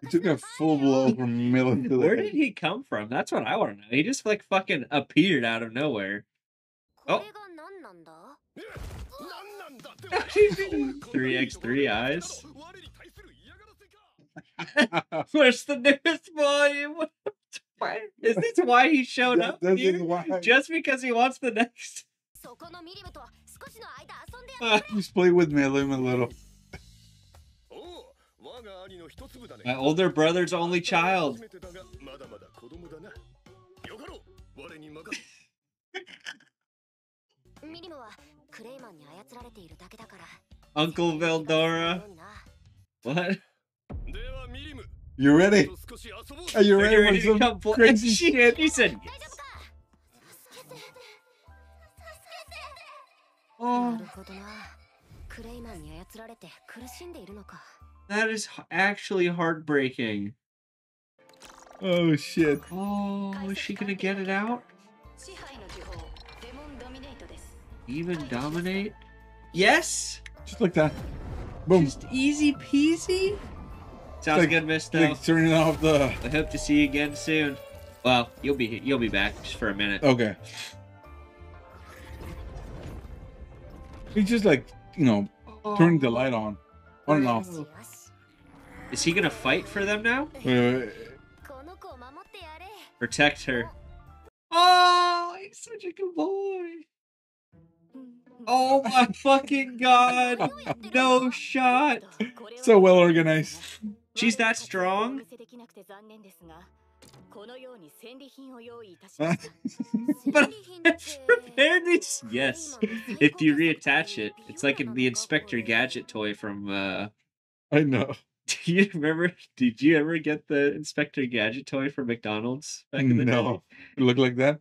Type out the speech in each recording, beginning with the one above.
he took a full blow from Milim. Where did he come from? That's what I want to know. He just like fucking appeared out of nowhere. Oh. 3x3 eyes. Where's the newest volume? why? Is this why he showed up? Why. Just because he wants the next. Just play with me, a little. Oh, My older brother's only child. Uncle Veldora. What? You ready? Are you ready, Are you ready to come? Crazy shit. He said yes. Oh. That is actually heartbreaking. Oh shit. Oh, is she gonna get it out? Even dominate? Yes! Just like that. Boom. Just easy peasy? Sounds like, good, Miss. Like turning off the. I hope to see you again soon. Well, you'll be you'll be back just for a minute. Okay. He's just like, you know, turning the light on, on and off. Is he gonna fight for them now? Protect her. Oh, he's such a good boy. Oh my fucking god! No shot. So well organized. She's that strong. Bandage? Yes. If you reattach it, it's like the Inspector Gadget toy from. Uh... I know. Do you remember? Did you ever get the Inspector Gadget toy from McDonald's back in the no. day? Look like that.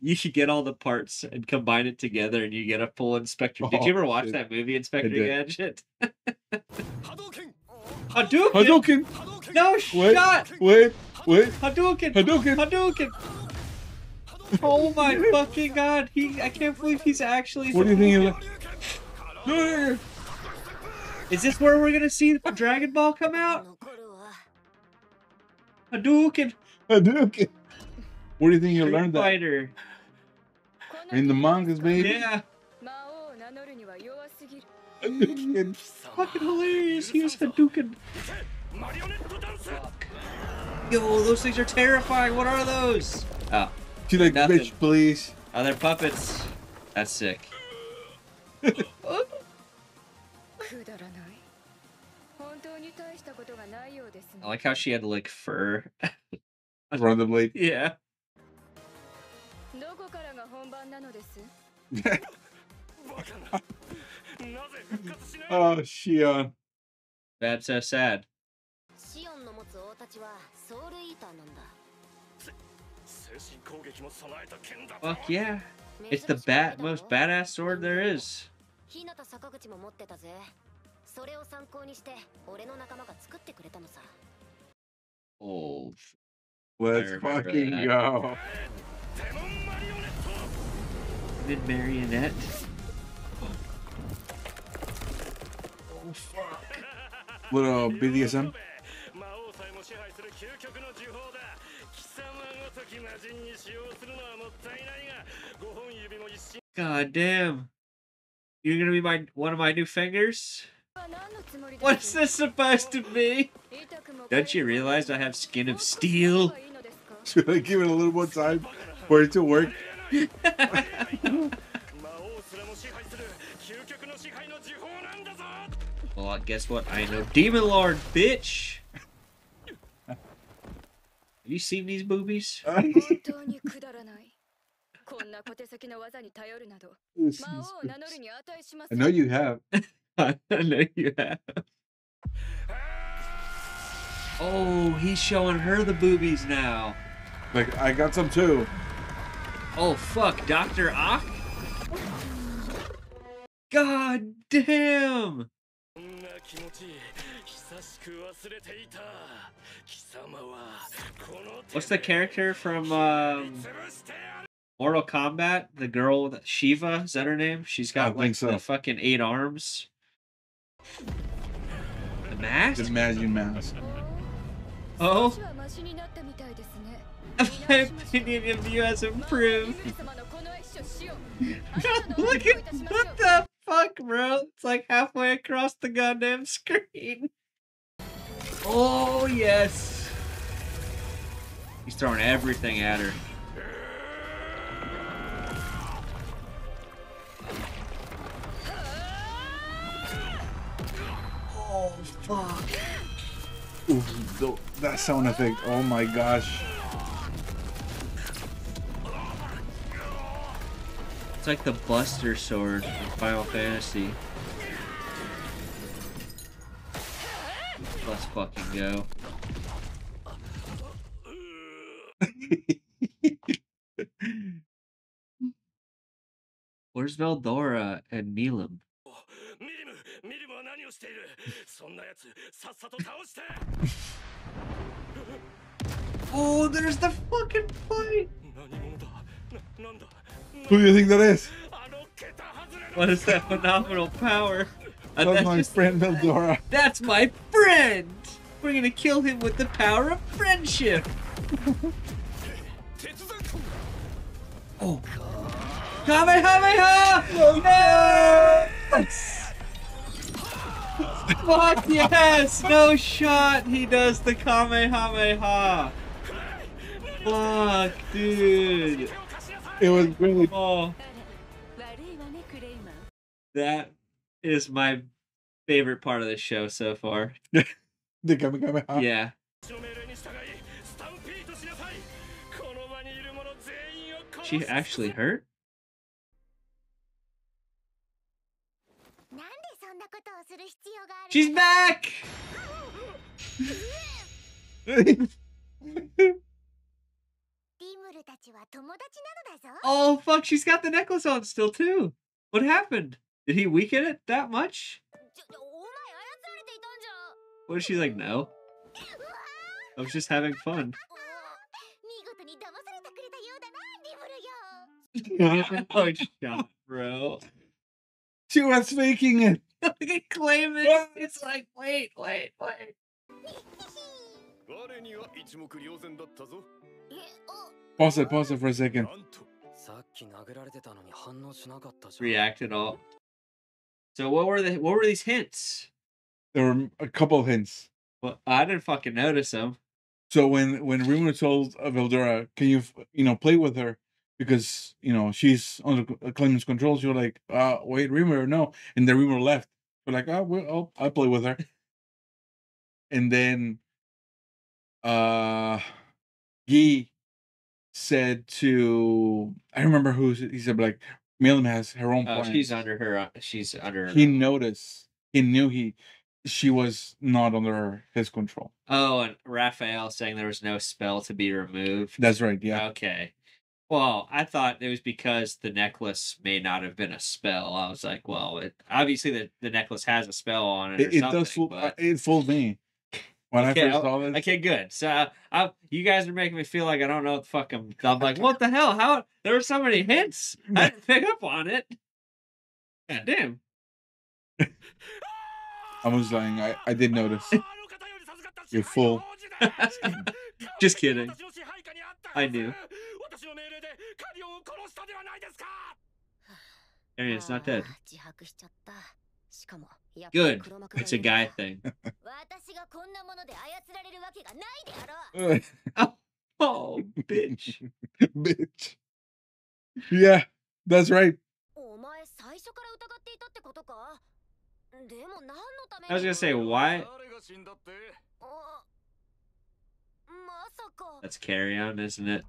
You should get all the parts and combine it together, and you get a full Inspector. Oh, did you ever oh, watch shit. that movie, Inspector Gadget? Hadouken! Hadouken! Hadouken! No wait, shot! Wait. Wait. Hadouken! Hadouken! Hadouken! Oh my fucking god! He, I can't believe he's actually. What do you think? Like? Is this where we're gonna see the Dragon Ball come out? Hadouken! Hadouken! What do you think you learned that? Fighter. In the mangas, baby. Yeah. Hadouken! Fucking hilarious! He Hadouken. Fuck. Yo, those things are terrifying. What are those? Oh. She's like, nothing. bitch, please. Oh, they're puppets. That's sick. I like how she had like fur. Randomly. Yeah. oh, Shion. That's so sad. シオンの持つ王たちはソウルイーターなんだ精神攻撃も備えた剣だ Fuck yeah. It's the bat most badass sword there is. 日向坂口も持ってたぜそれを参考にして俺の仲間が作ってくれたのさ Oh. Let's remember fucking that. go. デモンマリオネット Did marionette? Little BDSM. 魔王さえも支配する究極の呪法だ貴様ごとき魔人に使用するのはもったいないが5本指も一心 God damn. You're gonna be my one of my new fingers? 何のつもりです What's this supposed to be? 痛くも Don't you realize I have skin of steel? いいのですか Should I give it a little more time for it to work? 魔王すらも支配する究極の支配の呪法なんだぞ Well, guess what? I know Demon Lord, bitch. Have you seen these boobies? I know you have. I know you have. Oh, he's showing her the boobies now. Like, I got some too. Oh, fuck. Dr. Ock? God damn! What's the character from um, Mortal Kombat? The girl Shiva is that her name? She's got like so. the fucking eight arms. The mask. The magic mask. Oh. My opinion of you has improved. Look at what the fuck, bro! It's like halfway across the goddamn screen. Oh yes. He's throwing everything at her. Oh fuck. Ooh, tho- that sound effect. Oh my gosh. It's like the Buster Sword in Final Fantasy. Let's fucking go. Where's Veldora and Milim? oh, there's the fucking fight! Who do you think that is? What is that phenomenal power? And that's, that's my just, friend Veldora. That's my friend! We're gonna kill him with the power of friendship! oh. Kamehameha! No! Yes! Fuck yes! No shot! He does the Kamehameha! Fuck, dude! It was really... Oh. That is my favorite part of the show so far. the Yeah. She actually hurt? She's back! oh fuck, she's got the necklace on still too. What happened? Did he weaken it that much? What is she like, no? I was just having fun. oh, shut bro. She was faking it. I claim it. Yeah. It's like, wait, wait, wait. Pause it, pause it for a second. React at all. So what were the what were these hints? There were a couple of hints. Well, I didn't fucking notice them. So when when Rimuru told Veldora, "Can you you know play with her?" Because you know she's under C- Clayman's control. She was like, "Uh, wait, Rimuru, no." And then Rimuru left. We're like, "Oh, well, I'll, I'll play with her." And then, uh, Yi said to I remember who he said like Milim has her own Oh, plan. she's under her. uh, She's under. Her. He noticed. He knew he she was not under his control. Oh, and Raphael saying there was no spell to be removed. That's right. Yeah. Okay. Well, I thought it was because the necklace may not have been a spell. I was like, well, it, obviously the, the necklace has a spell on it. Or it, it something, does fool. but- It fooled me when I, first oh, saw this. Good. So uh, I, you guys are making me feel like I don't know what the fuck I'm. I'm like, what the hell? How there were so many hints? I didn't pick up on it. God damn. I was lying. I, I did notice. You're full. Just kidding. I knew. He is, not dead. Ah, Good. It's a guy thing. oh, bitch. bitch. Yeah, that's right. I was gonna say, why? That's carry on, isn't it?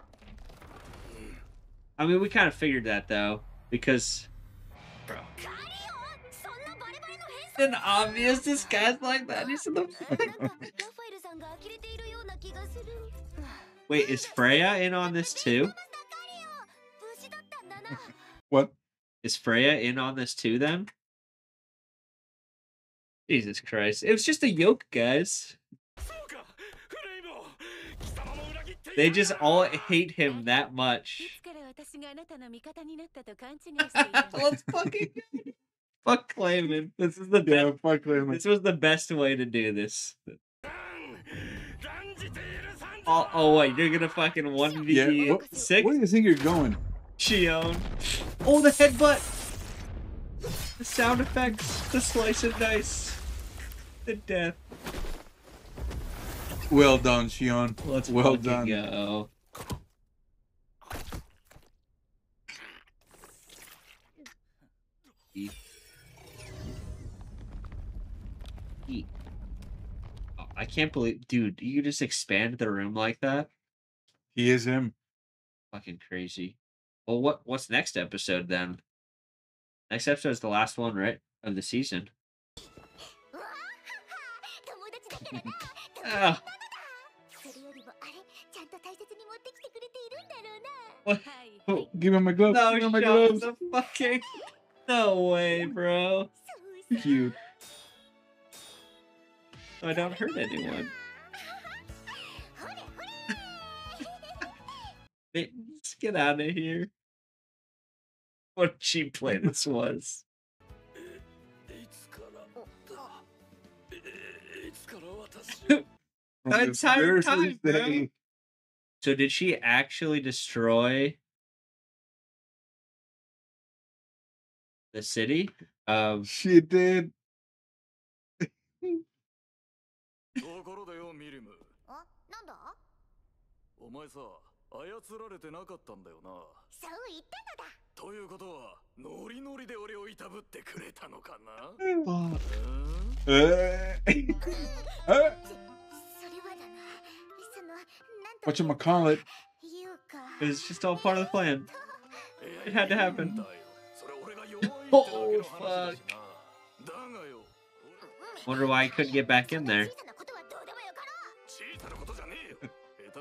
I mean, we kind of figured that though, because. Bro an obvious disguise like that? He's in the Wait, is Freya in on this too? What? Is Freya in on this too then? Jesus Christ. It was just a yoke, guys. They just all hate him that much. Let's fucking Fuck Clayman. This is the yeah, best. fuck This was the best way to do this. Oh, oh wait, you're gonna fucking one v yeah. six. Where do you think you're going? Shion. Oh, the headbutt. The sound effects. The slice and dice. The death. Well done, Shion. Let's well done. Go. can't believe, dude, you just expand the room like that. He is him. Fucking crazy. Well, what what's next episode then? Next episode is the last one, right, of the season. oh. What? Oh, give him my gloves. No, give him my gloves. The fucking... No way, bro. Cute so I don't hurt anyone. Let's get out of here. What cheap play this was. the entire time. So did she actually destroy the city? Um, she did. ところでよミリム。あなんだ？お前さ操られてなかったんだよな。そう言ったのだ。ということはノリノリで俺をいたぶってくれたのかな？Uh, うん？uh, そそれはだな。そのなんと what you call it? いうか。it was just all part of the plan? It had to happen. だよ。それ俺が弱いってだけの話だしな。だがよ。Wonder why I couldn't get back in there.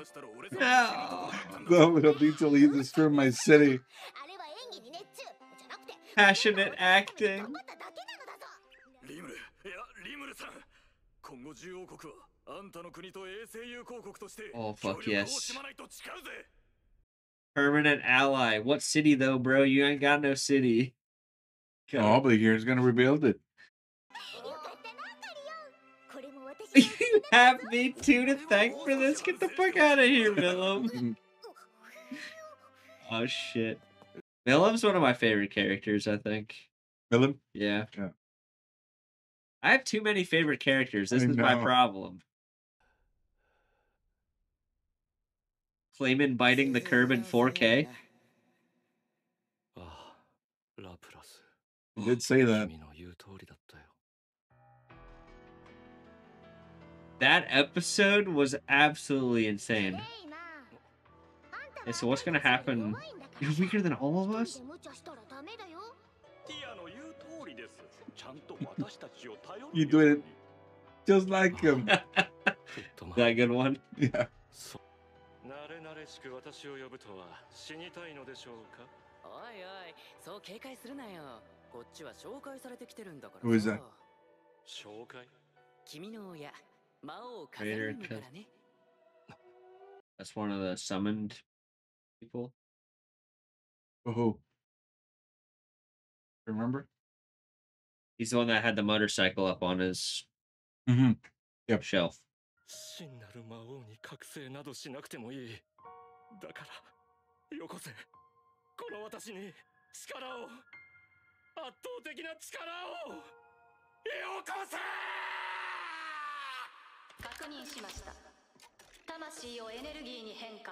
下手したら俺 No. さ The little detail he destroyed my city. あれは演技に熱中じゃなくて Passionate acting. 頑張っただけなのだぞリムルいやリムルさん今後獣王国はあんたの国と衛星友好国として Oh, 協 fuck 力を yes. 惜しまないと誓うぜ Permanent ally. What city though, bro? You ain't got no city. Oh, but here's gonna rebuild it. you have me too to thank for this? Get the fuck out of here, Willem. oh shit. Willem's one of my favorite characters, I think. Willem? Yeah. yeah. I have too many favorite characters. This I is know. my problem. Clayman biting the curb in 4K. He did say that. That episode was absolutely insane. レイナあんたは Yeah, so what's gonna happen? 弱いんだから You're weaker than all of us? 一人で無茶したらダメだよティアの言う通りですちゃんと私たちを頼る You do it just like him. ちょっと Is that a good one? Yeah. 慣れ慣れしく私を呼ぶとは死にたいのでしょうかおいおいそう警戒するなよこっちは紹介されてきてるんだから Who is that? さ紹介君の親 魔王カザリームからね That's one of the summoned people. Oh, who? Remember? He's the one that had the motorcycle up on his Mm-hmm. shelf. 真なる魔王に覚醒などしなくてもいいだからよこせこの私に力を圧倒的な力をよこせ 確認しました魂をエネルギーに変換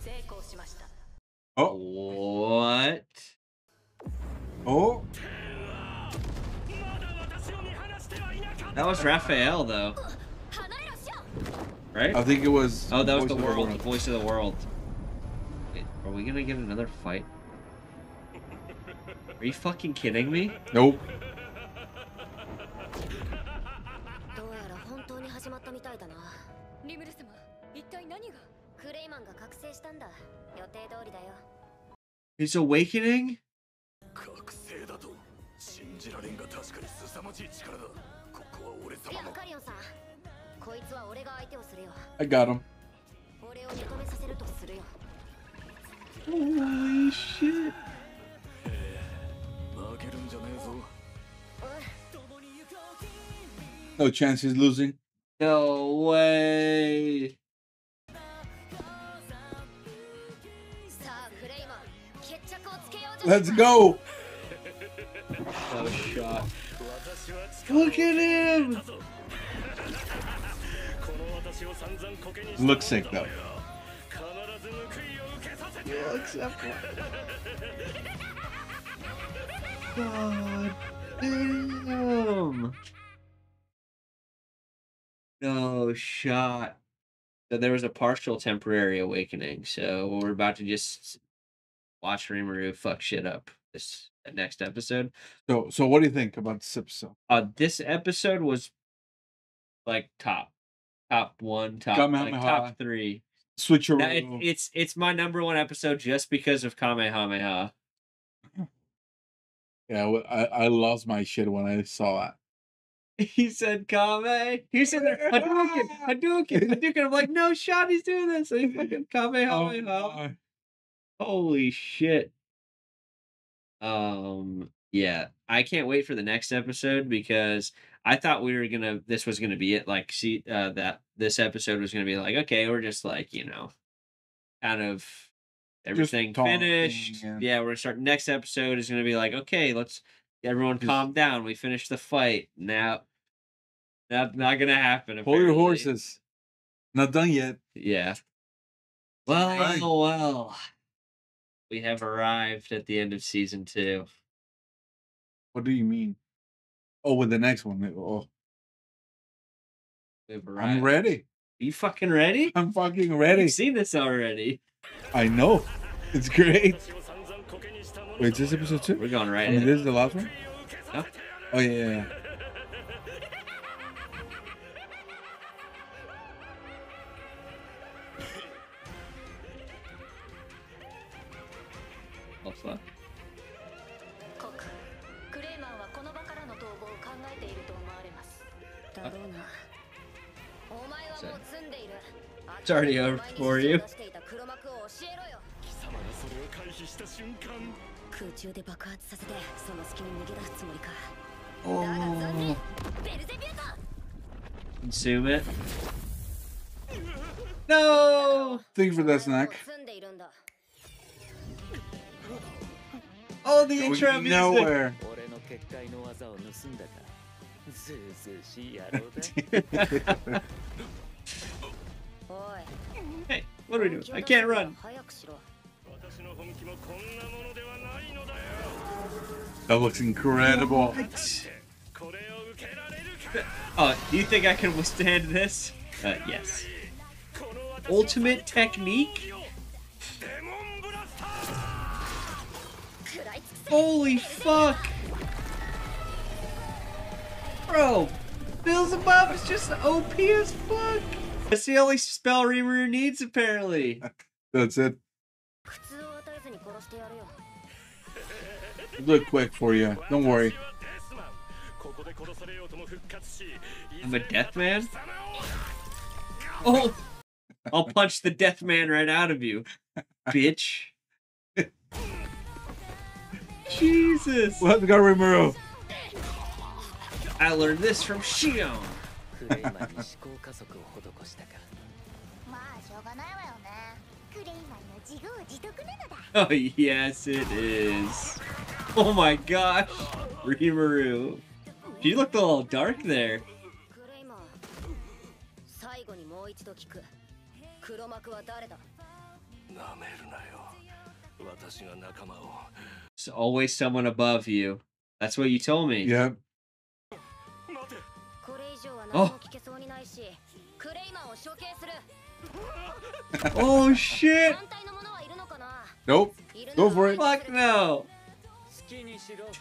成功しました Oh, What? oh, まだ私を見放してはいなかった That was Raphael, though, 離れろしよ right? I think it was. Oh, that was Voice the of world, the voice of the world. Wait, are we gonna get another fight? Are you fucking kidding me? Nope. He's awakening? 覚醒だと信じられんが確かに凄まじい力だここは俺いや様のカリオンさんこいつは俺が相手をするよ I got him. 俺を認めさせるとするよ Holy shit. 負けるんじゃねえぞ No chance he's losing. No way. Let's go. Oh shot. Look at him. Looks sick though. God damn. No shot. So there was a partial temporary awakening. So we're about to just watch Rimuru fuck shit up this next episode. So, so what do you think about this episode? Uh, this episode was like top, top one, top like top three. Switch Now, it, it's it's my number one episode just because of Kamehameha. Yeah, I, I lost my shit when I saw that. He said Kame. He said Hadouken, Hadouken, Hadouken. I'm like, no shot, he's doing this. And he fucking Oh, Kamehameha. my. Holy shit. Um, yeah, I can't wait for the next episode because I thought we were gonna. This was gonna be it. Like, see, uh, that this episode was gonna be like, okay, we're just like you know, kind of everything talking finished. and- Yeah, we're gonna start. Next episode is gonna be like, okay, let's everyone calm down. We finished the fight. Now, not not gonna happen. Hold your horses. Not done yet. Yeah. Well, well. We have arrived at the end of season two. What do you mean? Oh, with the next one. Oh. We've arrived. I'm ready. You fucking ready? I'm fucking ready. You've seen this already. I know. It's great. Wait, is this episode two? We're going right I mean, in. This is the last one? No. Oh, yeah. yeah. yeah. What's that? コククレイマンはこの場からの逃亡を考えていると思われますだろうなお前はもう積んでいる It's already over for you. 出していた黒幕を教えろよ貴様がそれを回避した瞬間空中で爆発させてその隙に逃げ出すつもりかだが残念 Oh, ベルゼビュート consume it. No! Thank you for that お前は snack. Oh, the intro music. Nowhere. hey, what are we doing? I can't run. That looks incredible. What? Oh, do you think I can withstand this? Uh, yes. Ultimate technique? Holy fuck! Bro, Beelzebub is just OP as fuck! That's the only spell Rimuru needs, apparently. That's it. I'll do it quick for you. Don't worry. I'm a death man? Oh! I'll punch the death man right out of you, bitch. Jesus! Let's go, Rimuru. I learned this from Shion. クレイマンに思考加速を施したかまあしょうがないわよねクレイマンの自業自得なのだ Oh, yes, it is. Oh my gosh. Rimuru. She looked a little dark there. クレイマン最後にもう一度聞く黒幕は誰だなめるなよ私が仲間を It's always someone above you. That's what you told me. Yep. Oh. oh shit. Nope. Go for it. Fuck no.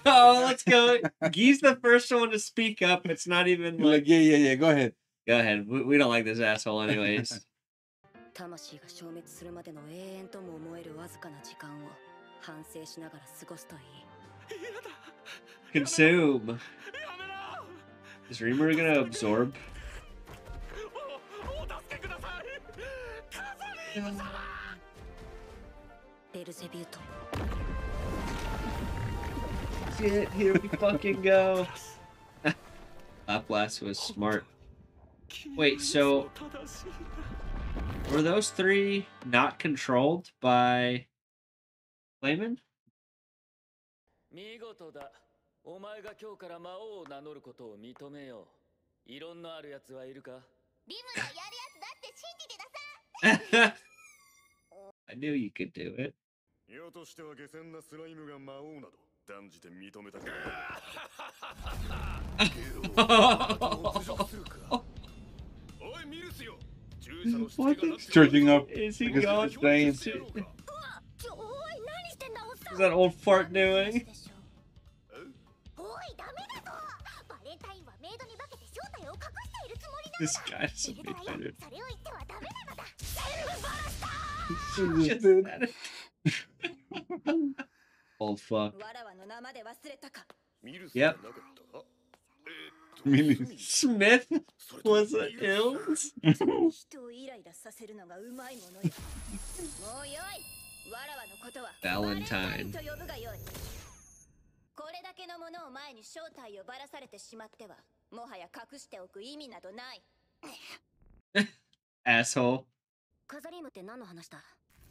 Oh, let's go. Gee's the first one to speak up. It's not even like, like yeah, yeah, yeah. Go ahead. Go ahead. We, we don't like this asshole, anyways. Consume. Is Rimuru gonna absorb? Shit, here we fucking go. Laplace was smart. Wait, so were those three not controlled by Clayman? 見事だお前が今日から魔王を名乗ることを認めよう異論のある奴はいるかリムがやるやつだって信じてなさ I knew you could do it. 世としては下船なスライムが魔王など断じて認めたくないおいミルスよ従者のしつけがなってる Charging up Is he because gone? of the day. That old fart doing? This guy doesn't make. Just that old fuck. Yep. Smith was ill? Valentine バレンタインと呼ぶがよい。これだけのものを前に正体をばらされてしまってはもはや隠しておく意味などない。Asshole. カザリームって何の話だ？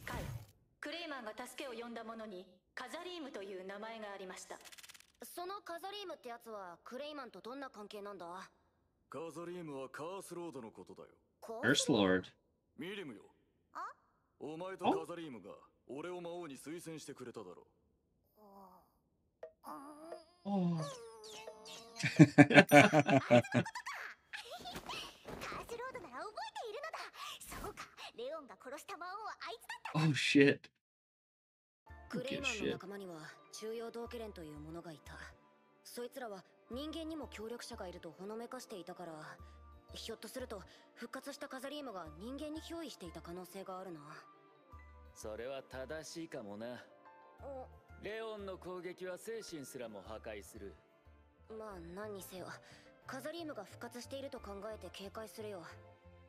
カイクレイマンが助けを呼んだ者にカザリームという名前がありました。そのカザリームってやつはクレイマンとどんな関係なんだ？カザリームはカースロードのことだよ。First Lord. ミリムよ。あ？お前とカザリームが俺を魔王に推薦してくれただろ Oh. カースロードなら覚えているのだそうかレオンが殺した魔王はあいつだ Oh shit. クレイマンの.仲間には中央道家連という者がいたそいつらは人間にも協力者がいるとほのめかしていたからひょっとすると復活したカザリームが人間に憑依していた可能性があるなそれは正しいかもな。レオンの攻撃は精神すらも破壊する。まあ何にせよ。カザリームが復活していると考えて警戒するよ。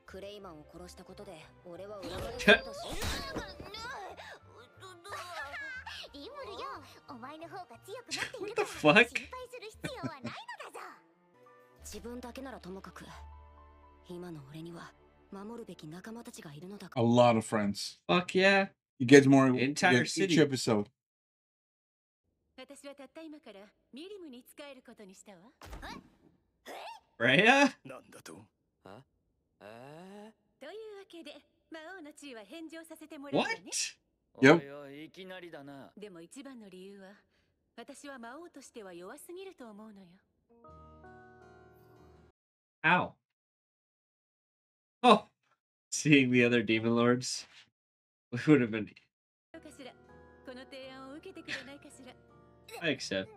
クレイマンを殺したことで俺は裏しリムルよお前の方が強くなっているから 心配する必要はないのだぞ。自分だけならともかく今の俺には守るべき仲間たちがいるのだか A lot of friends. Fuck yeah. He gets more Entire with each city. episode. 私はたった今からミリムに仕えることにしたわ Rhea? なんだとえというわけで魔王の地位は返上させてもらうわ What? ねえ Yep. おいおいいきなりだなでも一番の理由は私は魔王としては弱すぎると思うのよ How? Oh. Seeing the other demon lords. would have been. I accept.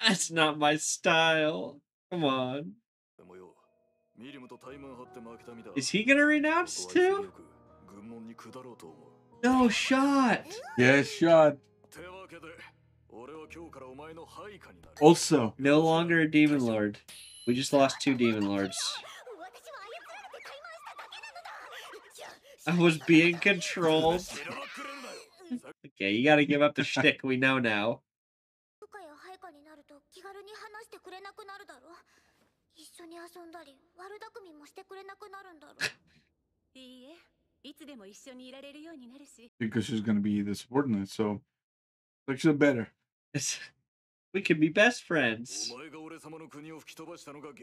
That's not my style. Come on. Is he gonna renounce too? No shot. Yes, shot. Also, no longer a demon lord. We just lost two demon lords. I was being controlled. okay, you gotta give up the shtick we know now. because she's gonna be the subordinate, so like she's better. we can be best friends.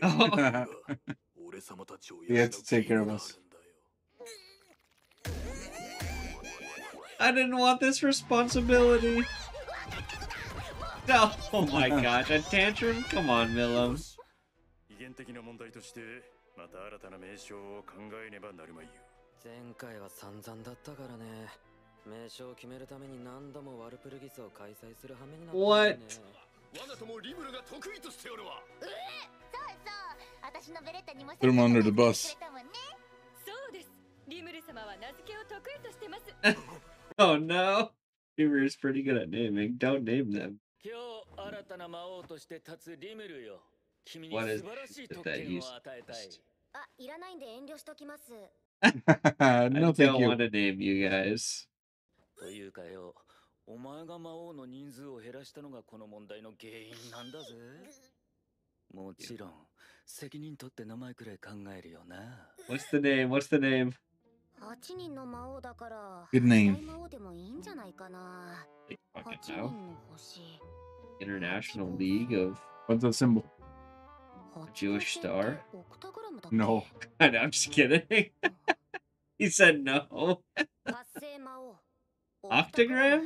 Oh. he had to take care of us. I didn't want this responsibility. No. Oh my gosh, a tantrum? Come on, Millum. 威厳的な問題としてまた新たな名称を考えねばなるまいよ前回は散々だったからね名称を決めるために何度もワルプルギスを開催する羽目になったんだよね What? 我が友リムルが得意としておるわそうそう私のベレッタにも Put him under the bus. くれたもんねそうですリムル様は名付けを得意としてます Oh no. Rimuru is pretty good at naming. Don't name them. What is it that you no, I don't want to name you guys. What's the name? What's the name? 8人の魔王だから Good name 八大魔王でもいいんじゃないかな Like, 8 fucking 人 know. の星 International League of. What's the symbol? Jewish star? オクタグラムだっけ No. I know, I'm just kidding. he said no. 達成魔王 Octagram?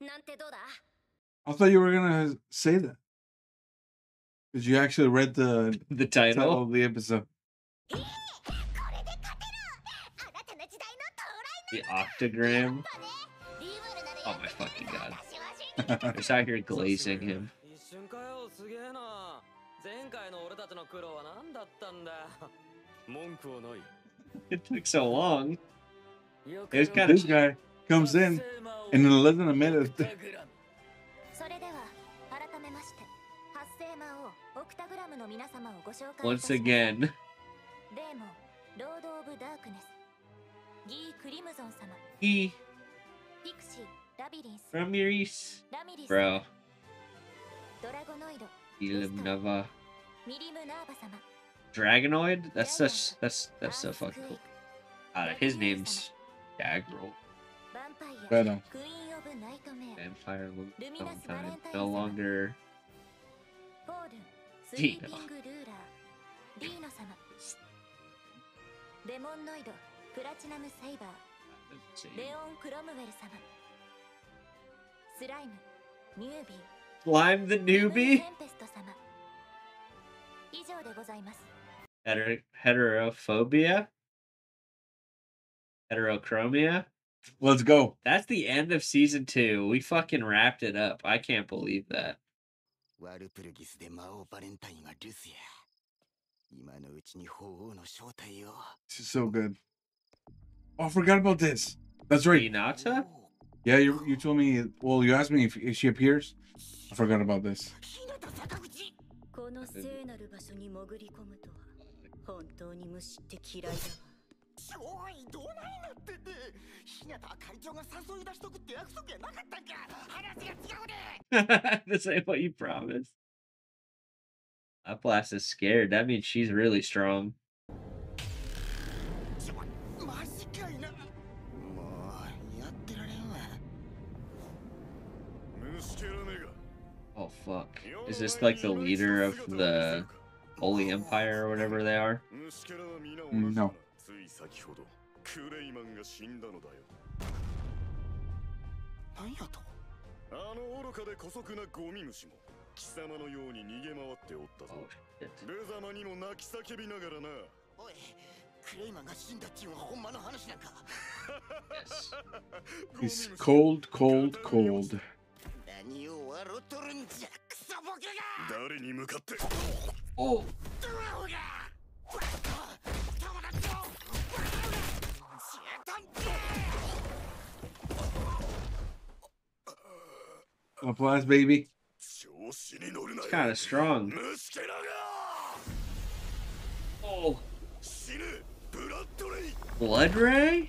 なんてどうだ I thought you were gonna say that. Because you actually read the The title title. of the episode. The octagram. Oh my fucking god. Just out here glazing him. It took so long. This guy comes in in less than a minute. Once again. ギー・クリムゾン様。ギー。ピクシー、ラビリンス。ラミリス。ラミリス。Bro. Dragonoid. That's such that's that's so fucking cool. Uh, his name's Dagruel. Vampire Valentine. No longer Dino. ォールンスディーノリーピング・ルーラーディーノ様デモンノイドプラチナム・セイバーレオン・クロムウェル様スライムニュービー Slime the リムル newbie? テンペスト様以上でございます Heter- heterophobia? Heterochromia? Let's go. That's the end of season two. We fucking wrapped it up. I can't believe that. ワルプルギスで魔王バレンタインは留守や今のうちに法王の正体を This is so good. Oh, I forgot about this. That's right. Hinata? Yeah, you, you told me. Well, you asked me if, if she appears. I forgot about this. this ain't what you promised. That is scared. That means she's really strong. fuck. Is this like the leader of the Holy Empire or whatever they are? No. Oh, cold, cold, cold. 何を笑うとるんじゃクソボケが誰に向かって Oh! ドラゴが友達をシエタン Applause, baby. 調子に乗るな It's よ kind of strong. 虫けらが Oh! 死ねブラッドレイ Blood Ray?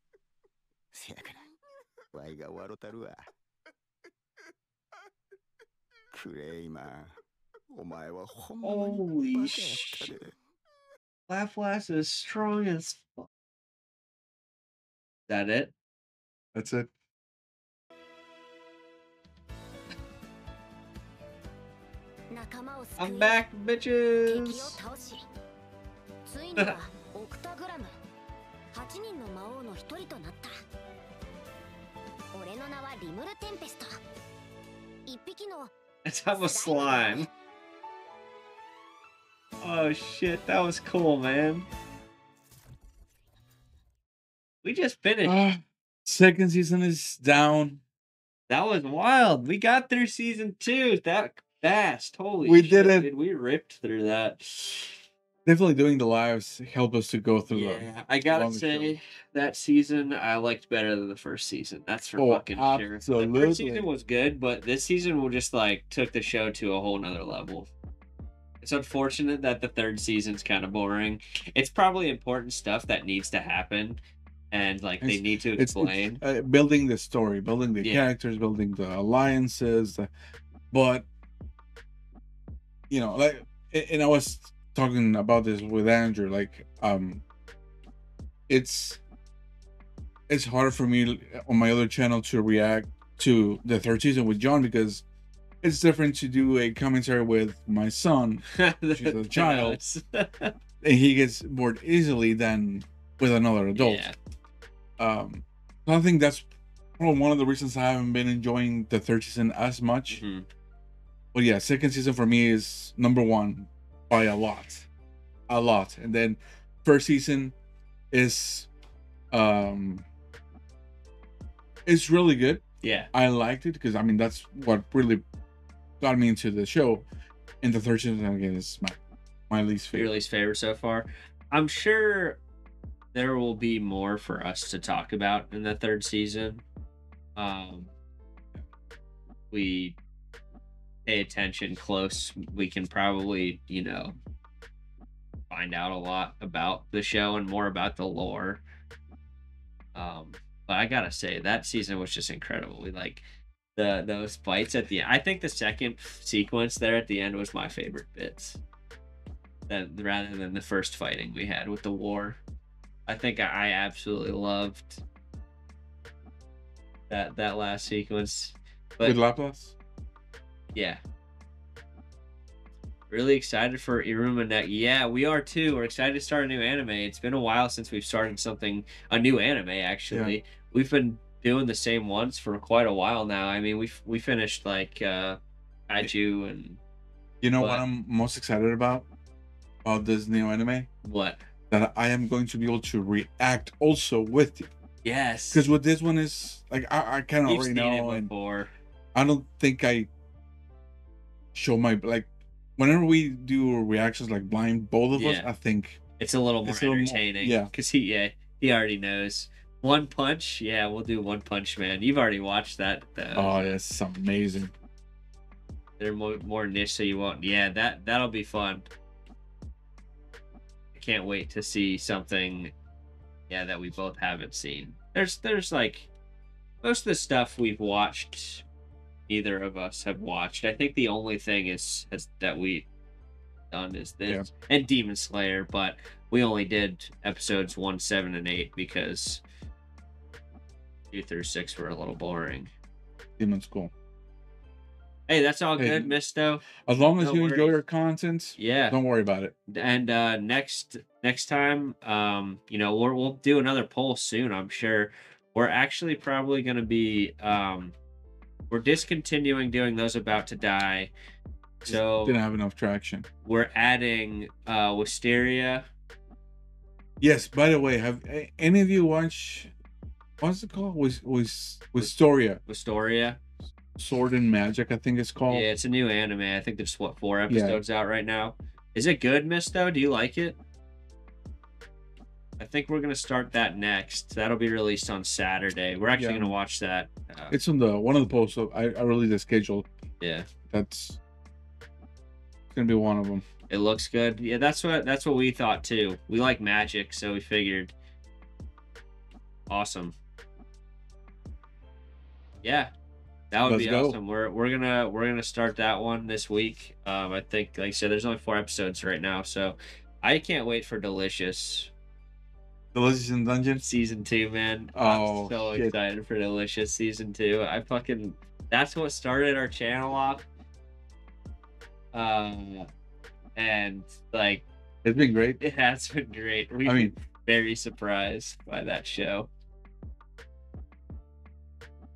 せやからわいが笑たるわクレイマンお前はほんまに Holy バカやった.で Laugh Blast is strong as fuck. Is that it? That's it. I'm back, 敵 bitches! 8人の魔王の一人となった俺の名はリムルテンペスト一匹の It's I'm a slime. Oh shit, that was cool, man. We We just finished. Uh, second season is down. that was wild. We got through season two that fast. Holy We shit, did it. dude. We ripped through that. Definitely doing the lives help us to go through Yeah, I gotta say show. that season I liked better than the first season. That's for Oh, fucking sure. The first season was good, but this season will just like took the show to a whole nother level. It's unfortunate that the third season's kind of boring. It's probably important stuff that needs to happen, and like they It's- need to explain. it's uh, building the story, building the Yeah. characters, building the alliances, the, but you know, like, and I was talking about this with Andrew. Like, um, it's it's hard for me on my other channel to react to the third season with John because it's different to do a commentary with my son she's a child. and he gets bored easily than with another adult. Yeah. Um, so I think that's probably one of the reasons I haven't been enjoying the third season as much. Mhm. But yeah, second season for me is number one by a lot, a lot. And then first season is, um, it's really good. Yeah. I liked it because I mean that's what really got me into the show. And the third season again is my my least Your least favorite so far. I'm sure there will be more for us to talk about in the third season. Um, we pay attention close. We can probably, you know, find out a lot about the show and more about the lore. Um, but I gotta say that season was just incredible. We like the those fights at the I think the second sequence there at the end was my favorite bits That rather than the first fighting we had with the war. I think I, I absolutely loved that that last sequence. But With Laplace? Yeah. Really excited for Iruma next. Yeah, we are too. We're excited to start a new anime. It's been a while since we've started something a new anime actually. We've been doing the same ones for quite a while now. I mean, we we finished like uh Kaiju and You know what What? I'm most excited about? About this new anime? what? That I am going to be able to react also with you. Yes. Because with this one is like I, I kind of already know and. I don't think I show my like whenever we do reactions like blind, both of us, I think It's a little more a little more- entertaining. yeah. Because he yeah, he already knows. One punch, yeah, we'll do one punch man. You've already watched that though. oh that's amazing. They're more more niche, so you won't. Yeah, that that'll be fun. I can't wait to see something. Yeah, that we both haven't seen. There's there's like most of the stuff we've watched. Neither of us have watched. I think the only thing is, is that we done is this and Demon Slayer, but we only did episodes one, seven, and eight because two through six were a little boring. Demon School. Hey, that's all Hey, good, Misto. As long as No you enjoy your content, Yeah. don't worry about it. and uh next next time um you know we'll, we'll do another poll soon i'm sure we're actually probably going to be um we're discontinuing doing those about to die so Didn't have enough traction. we're adding uh Wistoria Yes, by the way, have any of you watched what's it called? Was was Wistoria. wisteria Sword and Magic, I think it's called. yeah it's a new anime i think there's what four episodes out right now is it good Miss? Though, do you like it i think we're going to start that next that'll be released on saturday we're actually Yeah. going to watch that uh, It's on the one of the posts. So I, I released the schedule. yeah That's gonna be one of them. It looks good. Yeah, that's what that's what we thought too. We like magic, so we figured. Awesome. Yeah, that would Let's be go. awesome. We're we're gonna we're gonna start that one this week. Um, I think like I said, there's only four episodes right now, so I can't wait for Delicious Delicious in Dungeon. season two, man. Oh, I'm so shit. excited for Delicious season two. I fucking that's what started our channel off. Um, and like It's been great. it has been great. We've I mean, very surprised by that show.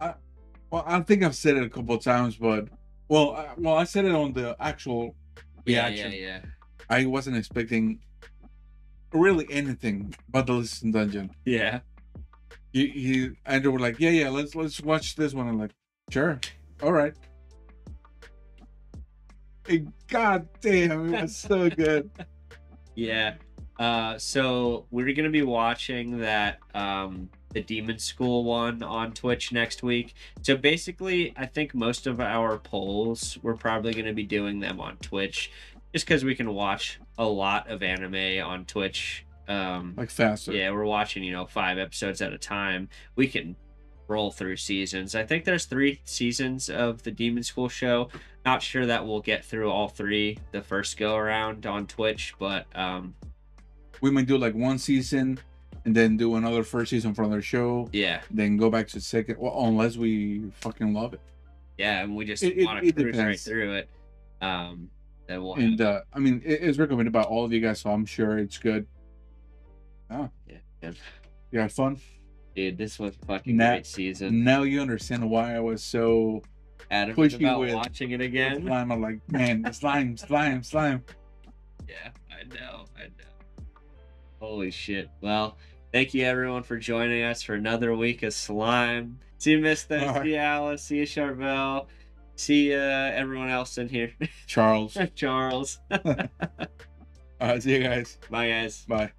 I, well, I think I've said it a couple of times, but well, I, well, I said it on the actual reaction. Yeah, yeah, yeah. I wasn't expecting really anything but the in Dungeon. Yeah. he, he Andrew were like, yeah, yeah, let's let's watch this one. I'm like, sure, all right. And God damn, it was so good. Yeah. Uh, so we're gonna be watching that um the Demon School one on Twitch next week. So basically, I think most of our polls we're probably gonna be doing them on Twitch, just because we can watch a lot of anime on Twitch. Um, Like faster. yeah, we're watching you know five episodes at a time. We can roll through seasons. I think there's three seasons of the Demon School show. Not sure that we'll get through all three the first go around on Twitch, but um, We might do like one season and then do another first season for another show. yeah, Then go back to second. Well, unless we fucking love it. yeah, and we just want to cruise right through it. Um, we'll And uh I mean, it's recommended by all of you guys, so I'm sure it's good. yeah, yeah. You had fun. dude, this was fucking Now- great season. Now you understand why I was so Adamant about with- watching it again. slime. I'm like, man, slime, slime, slime. Yeah, I know, I know. Holy shit. Well, thank you everyone for joining us for another week of slime. See you, Mista. All right. See you, Alice. See you, Charbel. See uh, everyone else in here. Charles. Charles. All right, see you guys. Bye, guys. Bye.